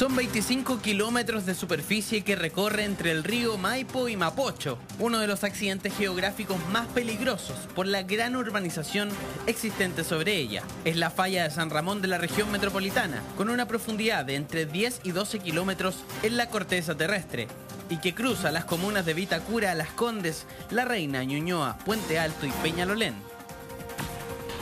Son 25 kilómetros de superficie que recorre entre el río Maipo y Mapocho, uno de los accidentes geográficos más peligrosos por la gran urbanización existente sobre ella. Es la falla de San Ramón de la región metropolitana, con una profundidad de entre 10 y 12 kilómetros en la corteza terrestre, y que cruza las comunas de Vitacura, Las Condes, La Reina, Ñuñoa, Puente Alto y Peñalolén.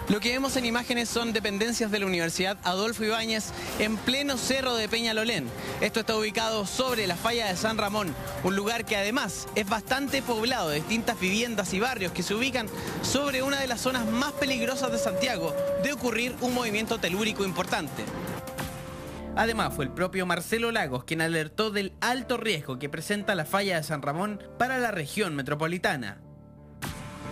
Lo que vemos en imágenes son dependencias de la Universidad Adolfo Ibáñez en pleno cerro de Peñalolén. Esto está ubicado sobre la falla de San Ramón, un lugar que además es bastante poblado de distintas viviendas y barrios que se ubican sobre una de las zonas más peligrosas de Santiago de ocurrir un movimiento telúrico importante. Además, fue el propio Marcelo Lagos quien alertó del alto riesgo que presenta la falla de San Ramón para la región metropolitana.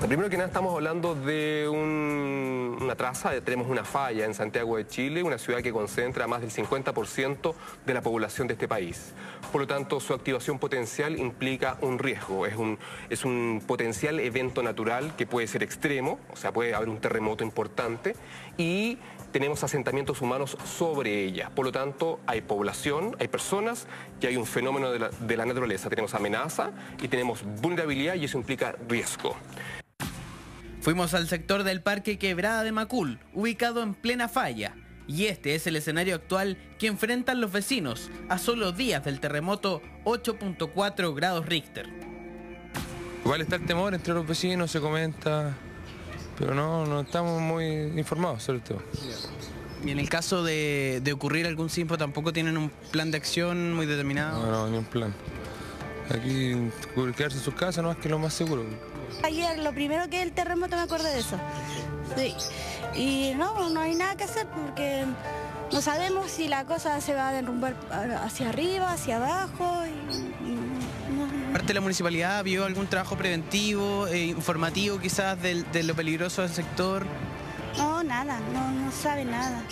Primero que nada estamos hablando de una traza, tenemos una falla en Santiago de Chile, una ciudad que concentra más del 50% de la población de este país. Por lo tanto, su activación potencial implica un riesgo, es un, es un potencial evento natural que puede ser extremo, o sea, puede haber un terremoto importante y tenemos asentamientos humanos sobre ella. Por lo tanto, hay población, hay personas y hay un fenómeno de la, de la naturaleza. Tenemos amenaza y tenemos vulnerabilidad y eso implica riesgo. Fuimos al sector del Parque Quebrada de Macul, ubicado en plena falla. Y este es el escenario actual que enfrentan los vecinos a solo días del terremoto 8.4 grados Richter. Igual está el temor entre los vecinos, se comenta, pero no, no estamos muy informados sobre todo. Y en el caso de, de ocurrir algún sismo, tampoco tienen un plan de acción muy determinado. No, no, ni un plan. Aquí quedarse en sus casas no es que lo más seguro. Ayer lo primero que el terremoto me acordé de eso. Sí. Y no, no hay nada que hacer porque no sabemos si la cosa se va a derrumbar hacia arriba, hacia abajo. Y, ¿Parte de la municipalidad vio algún trabajo preventivo, eh, informativo quizás de, de, lo peligroso del sector? No, nada, no, no sabe nada.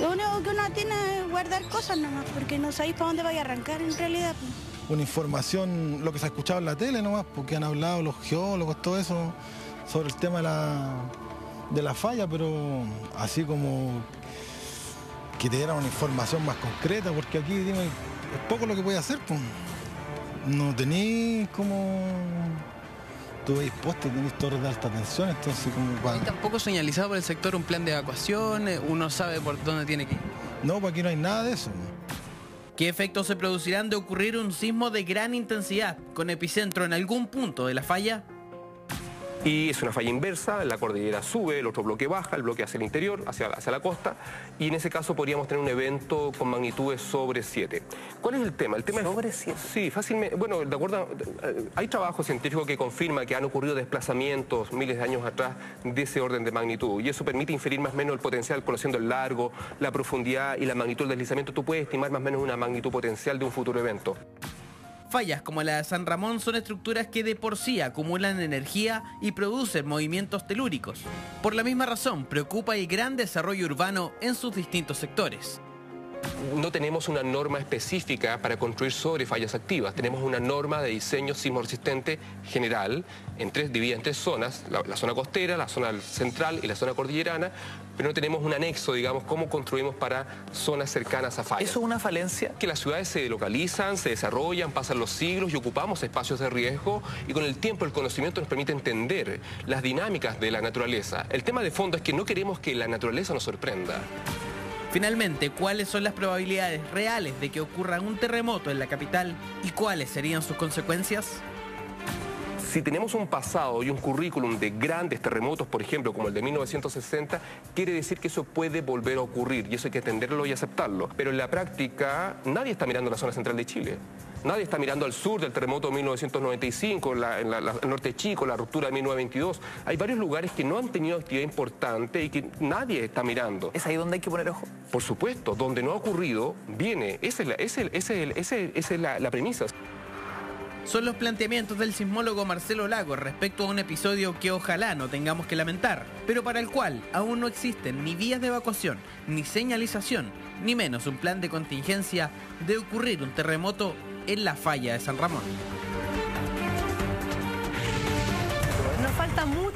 Lo único que uno tiene es guardar cosas nomás, porque no sabéis para dónde vaya a arrancar en realidad una información, lo que se ha escuchado en la tele nomás, porque han hablado los geólogos, todo eso, sobre el tema de la, de la falla, pero así como que te dieran una información más concreta, porque aquí dime, es poco lo que puede hacer, pues. No tenéis como tú veis postes, tenéis torres de alta tensión, entonces como para... tampoco señalizado por el sector un plan de evacuación, uno sabe por dónde tiene que ir. No, pues aquí no hay nada de eso. ¿Qué efectos se producirán de ocurrir un sismo de gran intensidad con epicentro en algún punto de la falla? Y es una falla inversa, la cordillera sube, el otro bloque baja, el bloque hacia el interior, hacia, hacia la costa, y en ese caso podríamos tener un evento con magnitudes sobre 7. ¿Cuál es el tema? El tema ¿Sobre 7? Sí, fácilmente, bueno, de acuerdo, hay trabajo científico que confirma que han ocurrido desplazamientos miles de años atrás de ese orden de magnitud, y eso permite inferir más o menos el potencial, conociendo el largo, la profundidad y la magnitud del deslizamiento, tú puedes estimar más o menos una magnitud potencial de un futuro evento. Fallas como la de San Ramón son estructuras que de por sí acumulan energía y producen movimientos telúricos. Por la misma razón, preocupa el gran desarrollo urbano en sus distintos sectores no tenemos una norma específica para construir sobre fallas activas. Tenemos una norma de diseño sismo resistente general, en tres, dividida en tres zonas, la, zona costera, la zona central y la zona cordillerana, pero no tenemos un anexo, digamos, cómo construimos para zonas cercanas a fallas. ¿Eso es una falencia? Que las ciudades se localizan, se desarrollan, pasan los siglos y ocupamos espacios de riesgo y con el tiempo el conocimiento nos permite entender las dinámicas de la naturaleza. El tema de fondo es que no queremos que la naturaleza nos sorprenda. Finalmente, ¿cuáles son las probabilidades reales de que ocurra un terremoto en la capital y cuáles serían sus consecuencias? Si tenemos un pasado y un currículum de grandes terremotos, por ejemplo, como el de 1960, quiere decir que eso puede volver a ocurrir y eso hay que entenderlo y aceptarlo. Pero en la práctica, nadie está mirando la zona central de Chile. Nadie está mirando al sur del terremoto de 1995, en, el norte chico, la ruptura de 1922. Hay varios lugares que no han tenido actividad importante y que nadie está mirando. ¿Es ahí donde hay que poner ojo? Por supuesto, donde no ha ocurrido, viene. Esa es la, la premisa son los planteamientos del sismólogo Marcelo Lago respecto a un episodio que ojalá no tengamos que lamentar, pero para el cual aún no existen ni vías de evacuación, ni señalización, ni menos un plan de contingencia de ocurrir un terremoto en la falla de San Ramón. Nos falta mucho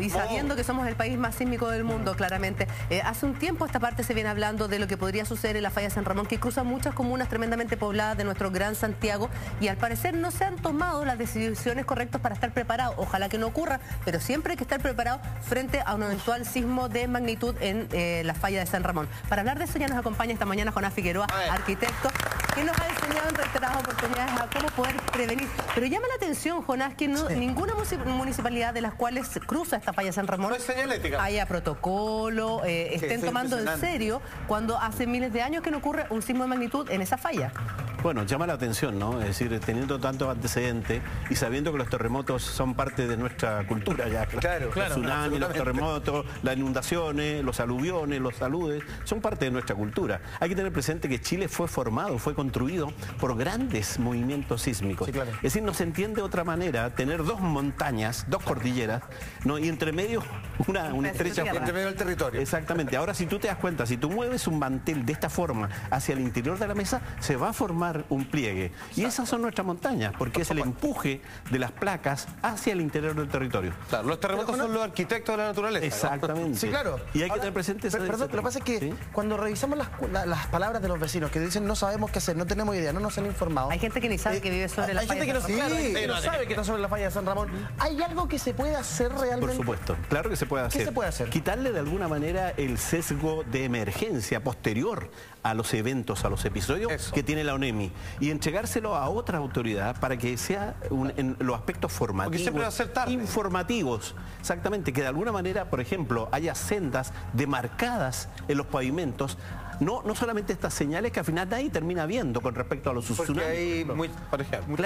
y sabiendo que somos el país más sísmico del mundo, claramente. Eh, hace un tiempo esta parte se viene hablando de lo que podría suceder en la falla San Ramón, que cruza muchas comunas tremendamente pobladas de nuestro gran Santiago y al parecer no se han tomado las decisiones correctas para estar preparados. Ojalá que no ocurra, pero siempre hay que estar preparado frente a un eventual sismo de magnitud en eh, la falla de San Ramón. Para hablar de eso ya nos acompaña esta mañana Jonás Figueroa, arquitecto, que nos ha enseñado en reiteradas oportunidades a cómo poder prevenir. Pero llama la atención, Jonás, que no, ninguna municipalidad de las cuales cruza esta falla San Ramón haya protocolo, eh, estén tomando en serio cuando hace miles de años que no ocurre un sismo de magnitud en esa falla. Bueno, llama la atención, ¿no? Es decir, teniendo tanto antecedente y sabiendo que los terremotos son parte de nuestra cultura ya. Claro, claro. Los tsunamis, los terremotos, las inundaciones, los aluviones, los saludes, son parte de nuestra cultura. Hay que tener presente que Chile fue formado, fue construido por grandes movimientos sísmicos. Es decir, no se entiende de otra manera tener dos montañas, dos cordilleras, ¿no? y entre medio una, una estrecha... Entre medio del territorio. Exactamente. Ahora, si tú te das cuenta, si tú mueves un mantel de esta forma hacia el interior de la mesa, se va a formar un pliegue. Y esas son nuestras montañas, porque es el empuje de las placas hacia el interior del territorio. Claro, los terremotos son los arquitectos de la naturaleza. Exactamente. Sí, claro. Y hay que tener presente eso. Perdón, lo que pasa es que cuando revisamos las, palabras de los vecinos que dicen no sabemos qué hacer, no tenemos idea, no nos han informado. Hay gente que ni sabe eh, que vive sobre la falla Hay gente que no, sabe que está sobre la falla de San Ramón. ¿Hay algo que se puede hacer realmente? Por supuesto, claro que se puede hacer. ¿Qué se puede hacer? Quitarle de alguna manera el sesgo de emergencia posterior a los eventos, a los episodios que tiene la ONEMI y entregárselo a otra autoridad para que sea en los aspectos formativos, informativos, exactamente, que de alguna manera, por ejemplo, haya sendas demarcadas en los pavimentos no, no solamente estas señales que al final nadie termina viendo con respecto a los tsunamis. Porque hay muy, por ejemplo,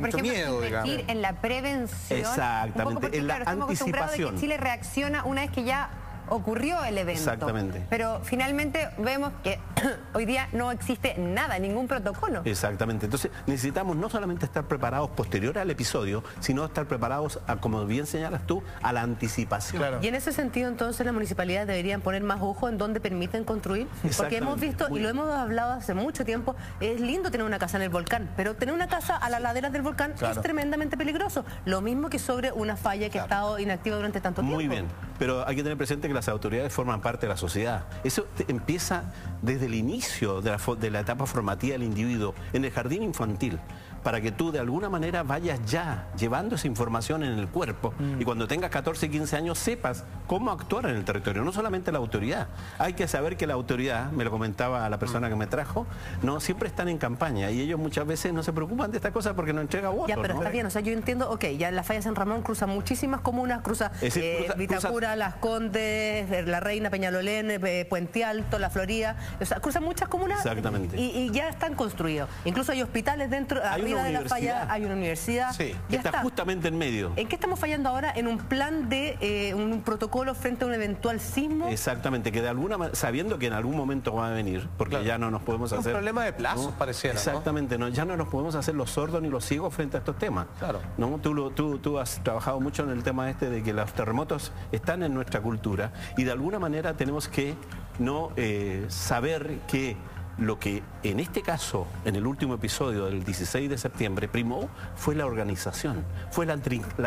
mucho miedo, en la prevención. Exactamente, en la anticipación. Que Chile reacciona una vez que ya ocurrió el evento. Exactamente. Pero finalmente vemos que hoy día no existe nada, ningún protocolo. Exactamente. Entonces necesitamos no solamente estar preparados posterior al episodio, sino estar preparados, a, como bien señalas tú, a la anticipación. Y en ese sentido entonces las municipalidades deberían poner más ojo en dónde permiten construir. Porque hemos visto, y lo hemos hablado hace mucho tiempo, es lindo tener una casa en el volcán, pero tener una casa a las laderas del volcán es tremendamente peligroso. Lo mismo que sobre una falla que ha estado inactiva durante tanto tiempo. Muy bien, pero hay que tener presente que las autoridades forman parte de la sociedad. Eso empieza desde el inicio de la, etapa formativa del individuo, en el jardín infantil para que tú de alguna manera vayas ya llevando esa información en el cuerpo y cuando tengas 14, 15 años sepas cómo actuar en el territorio, no solamente la autoridad. Hay que saber que la autoridad, me lo comentaba la persona que me trajo, no siempre están en campaña y ellos muchas veces no se preocupan de esta cosa porque no entrega votos. Ya, pero está bien, o sea, yo entiendo, ok, ya la falla San Ramón cruza muchísimas comunas, cruza, eh, Vitacura, Las Condes, eh, La Reina, Peñalolén, eh, Puente Alto, La Florida, o sea, cruza muchas comunas Exactamente. Y, ya están construidos. Incluso hay hospitales dentro, de la falla hay una universidad. Sí, está, justamente en medio. ¿En qué estamos fallando ahora? En un plan de eh, un protocolo frente a un eventual sismo. Exactamente, que de alguna manera, sabiendo que en algún momento va a venir, porque ya no nos podemos hacer... Un problema de plazo, pareciera. Exactamente, ¿no? ya no nos podemos hacer los sordos ni los ciegos frente a estos temas. Claro. ¿no? Tú, tú, tú has trabajado mucho en el tema este de que los terremotos están en nuestra cultura y de alguna manera tenemos que no eh, saber que lo que en este caso, en el último episodio del 16 de septiembre, primó fue la organización, fue la,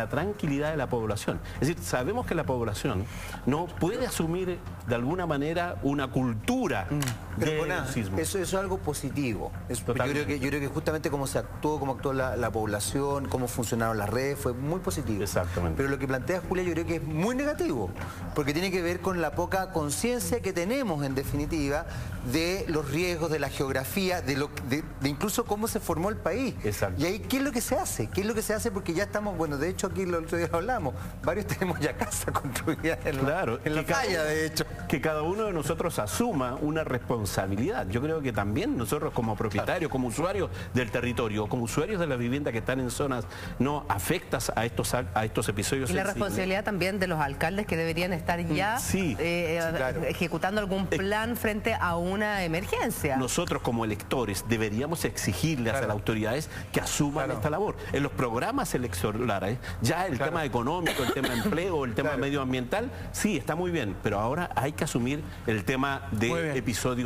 tranquilidad de la población. Es decir, sabemos que la población no puede asumir de alguna manera una cultura mm. de Eso, eso, es algo positivo. yo, creo que, yo creo que justamente cómo se actuó, cómo actuó la, población, cómo funcionaron las redes, fue muy positivo. Exactamente. Pero lo que plantea Julia yo creo que es muy negativo, porque tiene que ver con la poca conciencia que tenemos, en definitiva, de los riesgos de la geografía, de, lo, de, incluso cómo se formó el país. Exacto. Y ahí, ¿qué es lo que se hace? ¿Qué es lo que se hace? Porque ya estamos, bueno, de hecho aquí el otro día hablamos, varios tenemos ya casa construida en claro, la, en la playa, de hecho. Que cada uno de nosotros asuma una responsabilidad. Yo creo que también nosotros como propietarios, como usuarios del territorio, como usuarios de la vivienda que están en zonas no afectas a estos, a estos episodios. Y la responsabilidad también de los alcaldes que deberían estar ya sí. Eh, ejecutando algún plan frente a una emergencia. Nosotros como electores deberíamos exigirle a las autoridades que asuman esta labor. En los programas electorales, ya el tema económico, el tema de empleo, el tema medioambiental, sí, está muy bien, pero ahora hay que asumir el tema de episodios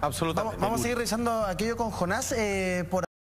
Absolutamente. Vamos, a seguir revisando aquello con Jonás. Eh, por